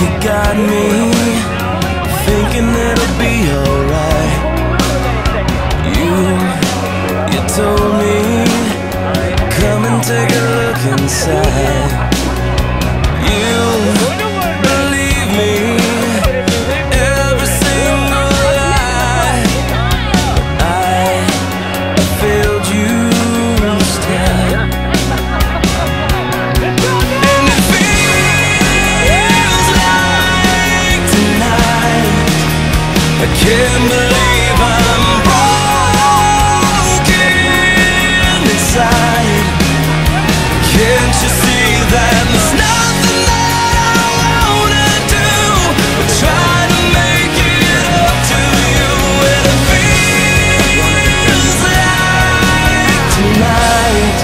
you got me thinking it'll be alright. You, you told me, come and take a look inside. You I can't believe I'm broken inside. Can't you see that there's nothing that I wanna do? But try to make it up to you it feels like tonight